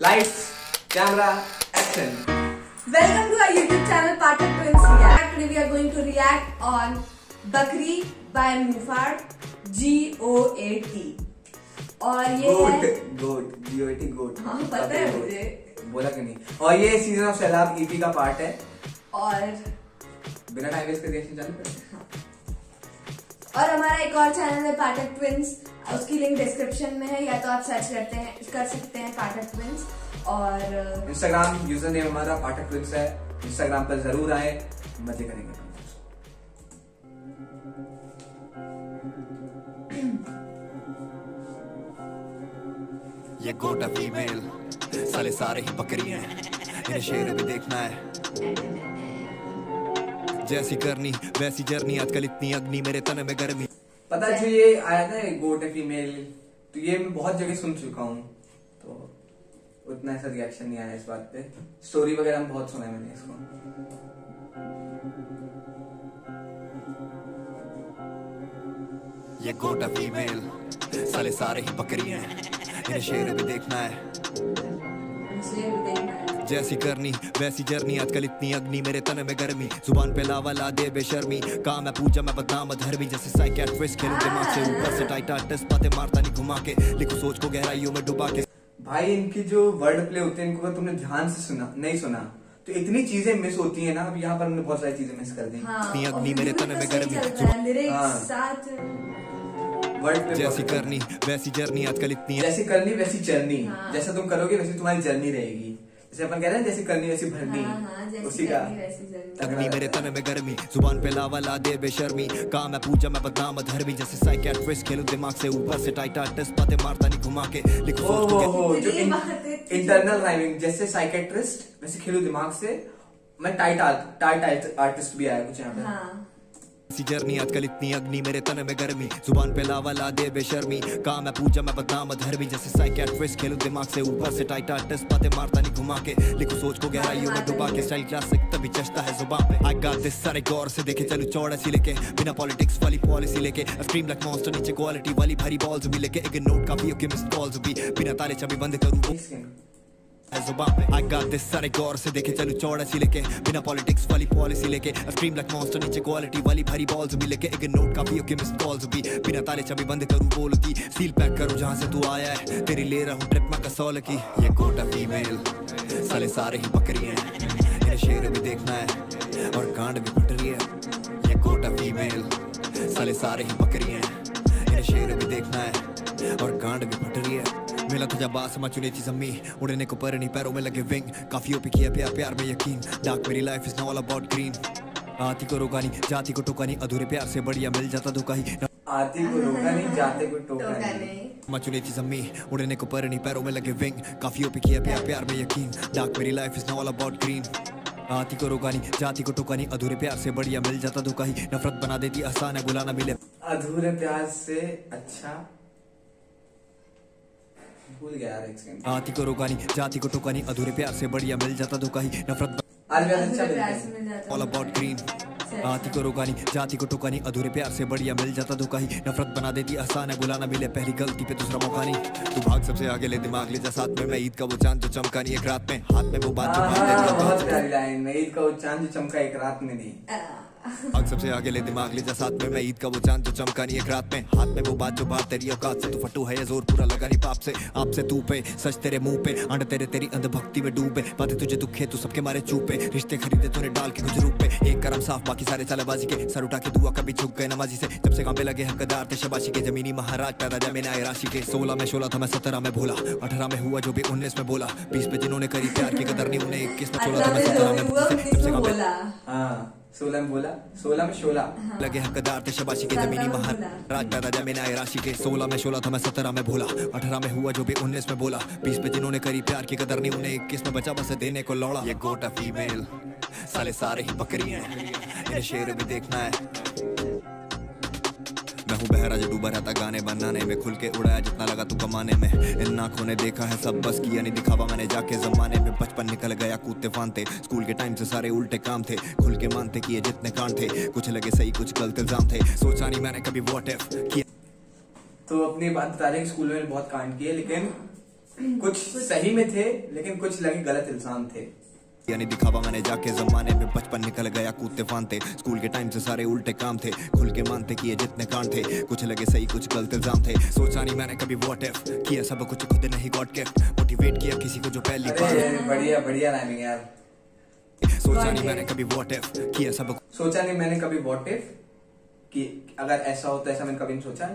Lights camera action welcome to our YouTube channel partner twins react today we are going to react on बकरी by मुफार G O A T और ये goat goat G O A T goat हाँ पता है मुझे। बोला कि नहीं? और ये सीज़न ऑफ़ सैलाब ईपी का पार्ट है। और बिना टाइम वेस्ट करे। चैनल पर और हमारा एक और चैनल है पार्टनर ट्विंस उसकी लिंक डिस्क्रिप्शन में है या तो आप सर्च करते हैं कर सकते हैं पाठक ट्विंस और इंस्टाग्राम यूज़र नेम हमारा पाठक ट्विंस है। इंस्टाग्राम पर ज़रूर आए मज़े करेंगे। ये गोटा फीमेल साले सारे ही बकरी हैं। इन्हें शेर भी देखना है। जैसी करनी वैसी जर्नी आजकल इतनी अग्नि मेरे तन में गर्मी। पता है जो ये आया था गोट है फीमेल तो ये मैं बहुत जगह सुन चुका हूँ। तो उतना ऐसा रिएक्शन नहीं आया इस बात पे। स्टोरी वगैरह में बहुत सुना है मैंने इसको। ये गोटा फीमेल साले सारे ही बकरी हैं। इन्हें शेर भी देखना है। शेर भी देखना है। जैसी करनी वैसी जर्नी। आजकल इतनी अग्नि मेरे तन में गर्मी। ज़ुबान पे लावा ला दे बेशर्मी। काम है पूजा मैं बदनाम धर्मी जैसे साइकियाट्रिस्ट खेलूं दिमाग से ऊपर से टाइट आर्टिस्ट बातें मारता नहीं घुमा के। लिखो सोच को गहराइयों में डुबा के। भाई इनकी जो वर्ड प्ले होते हैं इनको अगर तुमने ध्यान से सुना नहीं सुना तो इतनी चीज़ें मिस होती है ना अब यहाँ पर हमने बहुत सारी चीज़ें मिस कर दी। हाँ इतनी अग्नि मेरे तन में गर्मी। है जैसी करनी वैसी जर्नी। आजकल इतनी जैसी करनी वैसी जर्नी हाँ। जैसा तुम करोगे वैसी तुम्हारी जर्नी रहेगी। जैसे अपन हैं जैसी करनी वैसी भरनी। हाँ हाँ उसी का। करनी वैसी जर्नी अग्नि मेरे तन में गर्मी ज़ुबान पे लावा ला दे बेशर्मी। काम है पूजा मैं बदनाम धर्मी जैसे साइकियाट्रिस्ट खेलूं दिमाग से ऊपर से टाइट आर्टिस्ट बातें मारता नहीं घुमा के लिखो सोच हो हो जो ये बात है। इंटरनल राइमिंग जैसे साइकेट्रिस्ट वैसे खेलू दिमाग से मैं टाइट टाइट आर्टिस्ट भी आया कुछ यहाँ पे। ऐसी जर्नी, आजकल इतनी अग्नि मेरे तन में गर्मी। ज़ुबान पे लावा ला दे बेशर्मी। काम है पूजा, मैं बदनाम धर्मी, जैसे साइकियाट्रिस्ट खेलूं दिमाग से ऊपर से टाइट आर्टिस्ट बातें मारता नहीं घुमा के लिखो सोच को गहराइयों में डुबा के। स्टाइल क्लासिक तभी चश्ता है ज़ुबान पे। आई गॉट दिस सारे गौर से देखे, चलू चौड़ा सी लेके। बिना पॉलिटिक्स वाली पॉलिसी लेके। स्ट्रीम लाइक मॉन्स्टर नीचे क्वालिटी वाली भरी बॉल्स भी लेके। एक नोट काफ़ी ओके मिस कॉल्स भी। बिना ताले चाबी बंद करूँ। ज़ुबान पे आई सारे गौर से देखे, चलू चौड़ा सी लेके। बिना पॉलिटिक्स वाली पॉलिसी लेके। स्ट्रीम लाइक मॉन्स्टर नीचे क्वालिटी वाली भरी बॉल्स भी लेके। एक नोट काफ़ी ओके मिस कॉल्स भी। बिना ताले चाबी बंद करूँ बोलती सील पैक करूँ जहाँ से तू आया है। तेरी ले रहा हूँ ट्रिप मैं कसौल की। ये गोटा फीमेल साले सारे ही बकरी हैं। इन्हें शेर भी देखना है। और गांड भी फट रही है। ये गोटा फीमेल साले सारे ही बकरी हैं। इन्हें शेर भी देखना है। और गांड भी फट रही है। मिला तुझा बास मैं चुनी थी जम्मी। उड़ने को पर नहीं पैरों में लगे विंग काफ़ी ओपी किया प्यार प्यार में यकीन। डार्क मेरी life is all about green आती को रोका नहीं जाती को टोका नहीं अधूरे प्यार से बढ़िया मिल जाता धोखा ही। आती को रोका नहीं जाते को टोका नहीं नहीं मैं चुनी थी जम्मी। उड़ने को पर नहीं पैरों में लगे विंग काफ़ी ओपी किया प्यार प्यार में यकीन। डार्क मेरी life is all about green आती को रोका नहीं जाती को टोका नहीं अधूरे प्यार से बढ़िया मिल जाता धोखा ही। नफरत बना देती आसान है गुलाना मिले। अधूरे प्यार से अच्छा भूल गया यार एक सेकंड आती को रोका नहीं जाती को टोका नहीं अधूरे प्यार से बढ़िया मिल जाता धोखा ही नफरत अच्छा ऑल अबाउट ग्रीन आती को रोका नहीं जाती को टोका नहीं अधूरे प्यार से बढ़िया मिल जाता धोखा ही नफरत बना देती आसान है बुलाना मिले पहली गलती पे दूसरा मौका नहीं। तू भाग सबसे आगे ले दिमाग ले जा साथ में मैं ईद का वो चाँद जो चमका नहीं एक रात में। हाथ में वो बात बहुत प्यारी लाइन ईद का वो चाँद जो चमका एक रात में नहीं भाग सबसे आगे ले दिमाग ले जा साथ में मैं ईद का वो चाँद जो चमका नहीं एक रात में। हाथ में वो बात जो बात तेरी औकात से तू फटू है ये ज़ोर पूरा लगा नहीं पाप से। आपसे तू पे सच तेरे मुँह पे अंड तेरे तेरी अंध भक्ति में डूबे। बातें तुझे दुखे तू सबके मारे चूपे। रिश्ते खरीदे तूने डाल के कुछ रूप। पे एक करम साफ़ बाकी सारे चालेबाजी के। सर उठा के दुआ कभी झुक गए नमाजी से। जब से काम पे लगे हकदार थे शबाशी के जमीनी महाराज का राजा मैंने आए राशि के। सोलह में सोलह था मैं सत्रह में भोला अठारह में हुआ जो भी उन्नीस में बोला। बीस पे जिन्होंने करी प्यार की कदर नहीं उन्हें इक्कीस में सोलह था मैं सत्रह में हुआ जब से काम पे बोला। हाँ। सोलह में बोला सोलह में शोला लगे हकदार थे शबाशी के जमीनी महान राज राजा में राशि के सोलह में शोला था मैं सत्रह में भोला। अठारह में हुआ जो भी उन्नीस में बोला। बीस पे जिन्होंने करी प्यार की कदर नहीं उन्हें इक्कीस में बचा बस देने को लौड़ा। ये गोटा फीमेल साले सारे ही बकरी हैं। इन्हें शेर भी देखना है। मैं हूँ बहरा जो डूबा रहता गाने बनाने में। खुल के उड़ाया जितना लगा तू कमाने में। इन आँखों ने देखा है सब बस किया, नहीं दिखावा मैंने जाके जमाने में। बचपन निकल गया, कूदते फानते स्कूल के टाइम से सारे उल्टे काम थे। खुल के मानते किए जितने कांड थे। कुछ लगे सही, कुछ गलत इल्ज़ाम थे। सोचा नहीं मैंने कभी वॉट इफ़ किया। तो अपनी बात बता रहे स्कूल में बहुत कांड किए, लेकिन कुछ सही में थे, लेकिन कुछ लगे गलत इल्ज़ाम थे। यानी दिखावा मैंने जाके जमाने में बचपन निकल गया कूदते फानते स्कूल के टाइम से सारे उल्टे काम थे खुल के मानते किए जितने कांड थे। कुछ लगे सही कुछ गलत इल्ज़ाम थे। सोचा नहीं मैंने कभी वॉट इफ़ किया सब कुछ खुद नहीं गॉड गिफ्ट मोटिवेट किया किसी को जो पहली बार। बढ़िया बढ़िया राइमिंग यार। सोचा नहीं मैंने कभी वॉट इफ़ किया सब सोचा नहीं मैंने कभी वॉट इफ़ कि अगर ऐसा होता ऐसा मैंने कभी नहीं सोचा।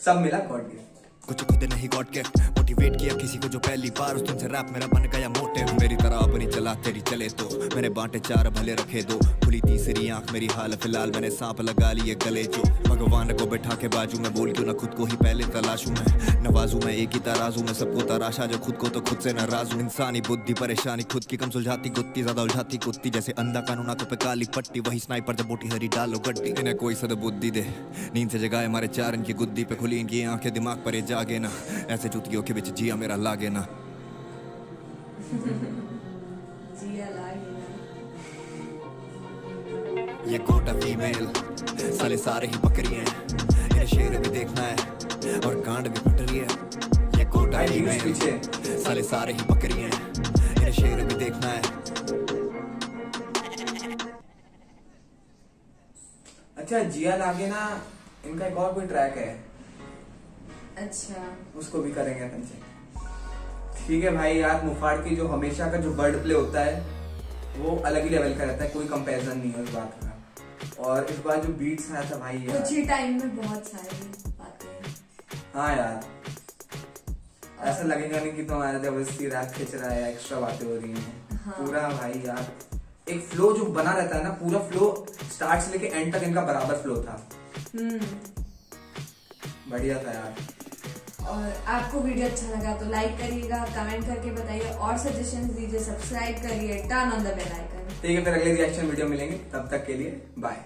सब मिला गॉड गिफ्ट कुछ खुद नहीं गॉड गिफ्ट मोटिवेट किया किसी को जो पहली बार उस दिन से रैप मेरा बन गया मोटिव मेरी तरह अपनी चला, तेरी चले तो। मैंने बांटे चार, भले रखे दो। खुली तीसरी आँख, मेरी हाल फ़िलहाल मैंने सांप लगा लिए गले जो। भगवान को बैठा के बाजू में बोल, क्यों ना खुद को ही पहले तलाशूं मैं। नवाजू मैं, एक ही तराजू में सबको तराशा। जो खुद को तो खुद से नाराज़। हूँ इंसानी बुद्धि, परेशानी खुद की कम सुलझाती गुत्ती ज़्यादा उलझाती कुत्ती। जैसे अंधा कानून आँखों पे काली पट्टी। वही स्नाइपर जब बोटी हरी डालो गड्डी। इन्हें कोई सद बुद्धि दे। नींद से जगाए हमारे चार, इनकी गुद्दी पे खुली, इनकी आँखें दिमाग पर ये जागे ना। ऐसे चुतियों के बिच जिया मेरा लागे ना। जिया लागे ना। ये गोटा फीमेल साले सारे ही बकरी हैं। इन्हें शेर भी देखना है और कांड भी फट रही है। ये न्यूज़ फीमेल साले सारे ही बकरी हैं। इन्हें शेर भी देखना है। अच्छा जिया लागे ना इनका एक और कोई ट्रैक है। अच्छा। उसको भी करेंगे अपन से ठीक है भाई यार मुफाड़ की जो हमेशा का जो बर्ड प्ले होता है वो अलग ही लेवल का रहता है कोई कंपैरिजन नहीं है उस बात का। और इस बार जो बीट्स आया था भाई यार। कुछ ही टाइम में बहुत सारी बातें हाँ। यार। ऐसा लगेगा नहीं कि तुम्हारा ज़बरदस्ती रैप खींच रहा है एक्स्ट्रा बातें हो रही हैं। हाँ। पूरा भाई यार। एक फ्लो जो बना रहता है ना पूरा फ्लो स्टार्ट से लेके एंड तक इनका बराबर फ्लो था। हम्म। बढ़िया था यार। और आपको वीडियो अच्छा लगा तो लाइक करिएगा कमेंट करके बताइए और सजेशन दीजिए सब्सक्राइब करिए turn on the bell icon ठीक है, फिर अगले रिएक्शन वीडियो मिलेंगे। तब तक के लिए बाय